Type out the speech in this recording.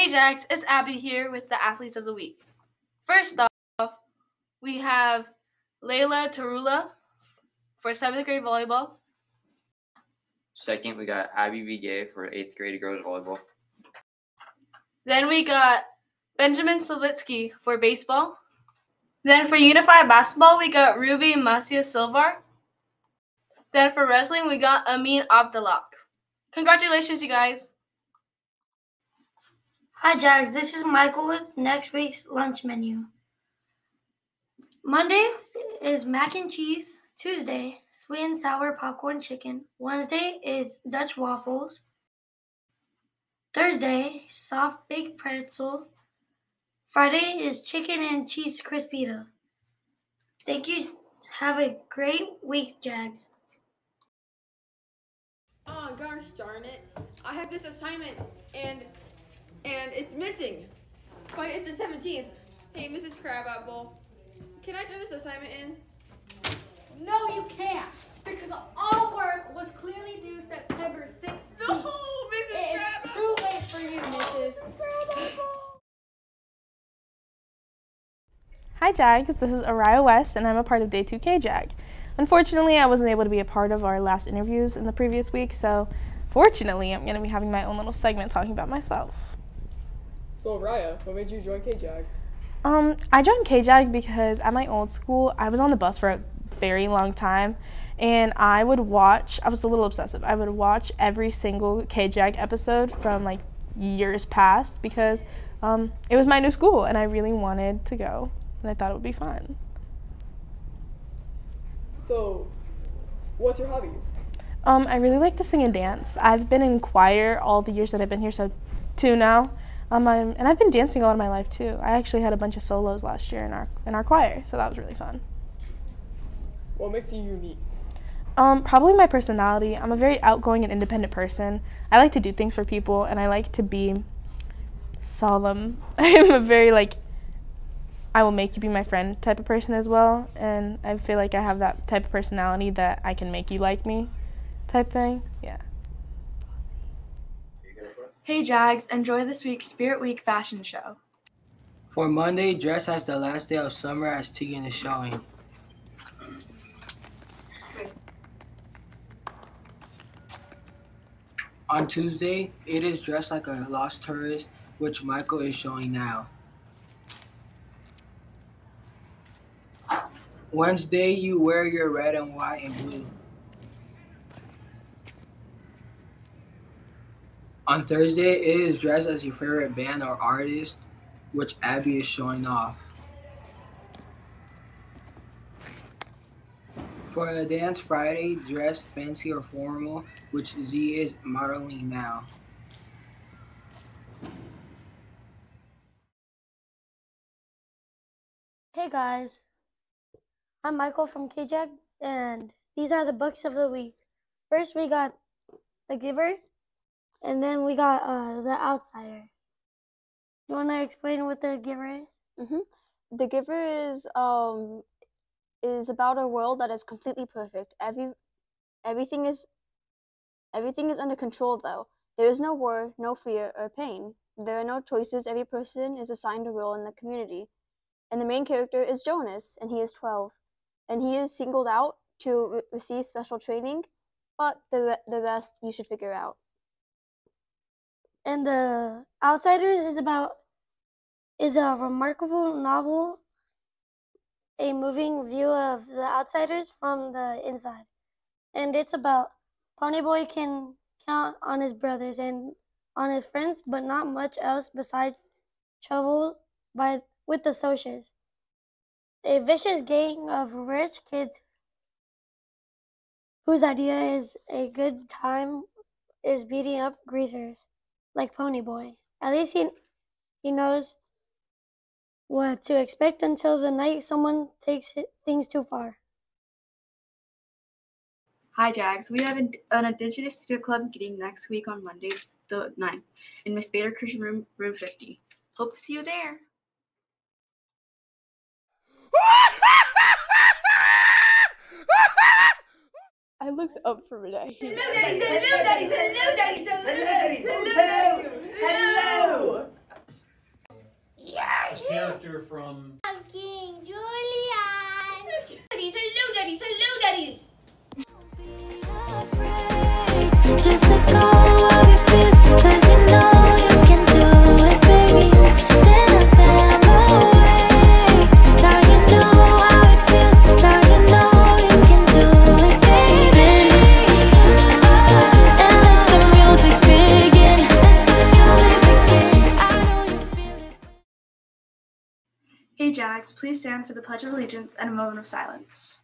Hey Jags, it's Abby here with the Athletes of the Week. First off, we have Layla Tarula for seventh grade volleyball. Second, we got Abby Vigay for eighth grade girls volleyball. Then we got Benjamin Slavitsky for baseball. Then for unified basketball, we got Ruby Macia Silvar. Then for wrestling, we got Amin Abdalak. Congratulations, you guys! Hi, Jags. This is Michael with next week's lunch menu. Monday is mac and cheese. Tuesday, sweet and sour popcorn chicken. Wednesday is Dutch waffles. Thursday, soft baked pretzel. Friday is chicken and cheese crispito. Thank you. Have a great week, Jags. Oh gosh darn it. I have this assignment and and it's missing. But it's the 17th. Hey, Mrs. Crabapple, can I turn this assignment in? No, you can't. Because all work was clearly due September 16th. No, Mrs. It is Crabapple. too late for you, Mrs. Crabapple. Hi Jags, this is Araya West and I'm a part of Day 2K Jag. Unfortunately, I wasn't able to be a part of our last interviews in the previous week, so fortunately, I'm going to be having my own little segment talking about myself. So Raya, what made you join KJAG? Um, I joined KJAG because at my old school, I was on the bus for a very long time, and I would watch. I was a little obsessive. I would watch every single KJAG episode from like years past because um, it was my new school, and I really wanted to go, and I thought it would be fun. So, what's your hobbies? Um, I really like to sing and dance. I've been in choir all the years that I've been here, so two now. Um, I'm, and I've been dancing a lot of my life too. I actually had a bunch of solos last year in our in our choir, so that was really fun. What makes you unique? Um, probably my personality. I'm a very outgoing and independent person. I like to do things for people, and I like to be solemn. I am a very like I will make you be my friend type of person as well, and I feel like I have that type of personality that I can make you like me, type thing. Yeah. Hey Jags, enjoy this week's Spirit Week fashion show. For Monday, dress as the last day of summer as Tegan is showing. On Tuesday, it is dressed like a lost tourist, which Michael is showing now. Wednesday, you wear your red and white and blue. On Thursday, it is dressed as your favorite band or artist, which Abby is showing off. For a dance Friday, dressed fancy or formal, which Z is modeling now. Hey guys, I'm Michael from KJAG, and these are the books of the week. First, we got The Giver, and then we got uh, The Outsiders. You want to explain what The Giver is? hmm The Giver is um is about a world that is completely perfect. Every everything is everything is under control though. There is no war, no fear or pain. There are no choices. Every person is assigned a role in the community. And the main character is Jonas, and he is 12. And he is singled out to re- receive special training, but the the rest you should figure out. And The Outsiders is about is a remarkable novel, a moving view of the outsiders from the inside. And it's about Ponyboy can count on his brothers and on his friends, but not much else besides trouble by with the Socs. A vicious gang of rich kids whose idea is a good time is beating up greasers like Ponyboy. At least he he knows what to expect until the night someone takes things too far. Hi Jags, we have an, an Indigenous Student Club meeting next week on Monday, the 9th, in Miss Bader Christian Room, Room 50. Hope to see you there. I looked up for a minute. Hello, Daddy. Hello, Daddy. Hello, Daddy. Hello, Daddy. Hello. Hello. Yeah. Character from. I'm King Julien. Ajax, please stand for the Pledge of Allegiance and a moment of silence.